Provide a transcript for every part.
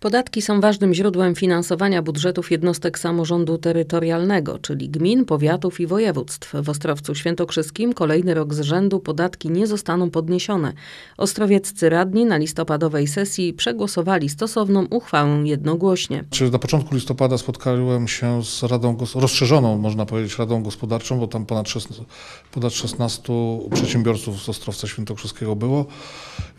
Podatki są ważnym źródłem finansowania budżetów jednostek samorządu terytorialnego, czyli gmin, powiatów i województw. W Ostrowcu Świętokrzyskim kolejny rok z rzędu podatki nie zostaną podniesione. Ostrowieccy radni na listopadowej sesji przegłosowali stosowną uchwałę jednogłośnie. Na początku listopada spotkałem się z Radą, rozszerzoną, można powiedzieć, Radą Gospodarczą, bo tam ponad 16, ponad 16 przedsiębiorców z Ostrowca Świętokrzyskiego było.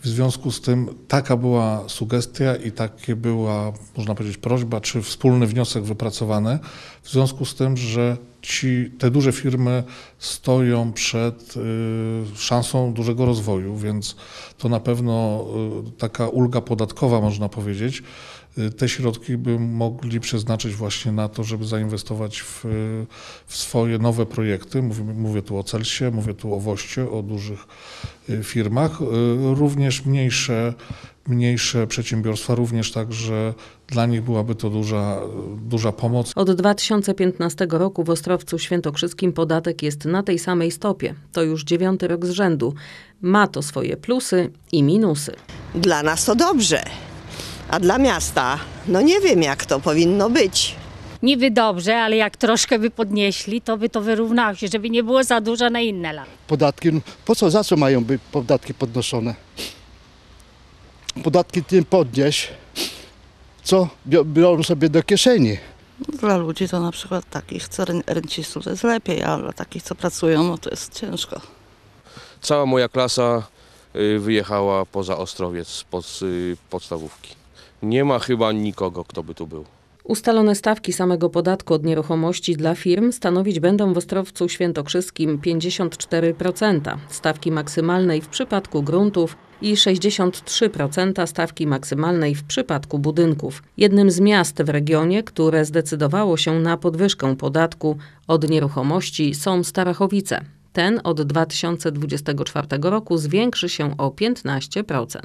W związku z tym taka była sugestia i takie była, można powiedzieć, prośba, czy wspólny wniosek wypracowany, w związku z tym, że ci, te duże firmy stoją przed y, szansą dużego rozwoju, więc to na pewno y, taka ulga podatkowa, można powiedzieć, y, te środki by mogli przeznaczyć właśnie na to, żeby zainwestować w, w swoje nowe projekty. Mówię, mówię tu o Celsie, mówię tu o Woście, o dużych firmach. Również mniejsze, mniejsze przedsiębiorstwa, również także dla nich byłaby to duża, duża pomoc. Od 2015 roku w Ostrowcu Świętokrzyskim podatek jest na tej samej stopie. To już dziewiąty rok z rzędu. Ma to swoje plusy i minusy. Dla nas to dobrze, a dla miasta, no nie wiem jak to powinno być. Niby dobrze, ale jak troszkę by podnieśli, to by to wyrównało się, żeby nie było za dużo na inne lata. podatki. No, Po co, za co mają być podatki podnoszone? Podatki tym podnieść, co bio- biorą sobie do kieszeni. Dla ludzi to na przykład takich, co ren- rencistów to jest lepiej, a dla takich, co pracują, no to jest ciężko. Cała moja klasa y, wyjechała poza Ostrowiec z pod, y, podstawówki. Nie ma chyba nikogo, kto by tu był. Ustalone stawki samego podatku od nieruchomości dla firm stanowić będą w Ostrowcu Świętokrzyskim 54% stawki maksymalnej w przypadku gruntów i 63% stawki maksymalnej w przypadku budynków. Jednym z miast w regionie, które zdecydowało się na podwyżkę podatku od nieruchomości są Starachowice. Ten od 2024 roku zwiększy się o 15%.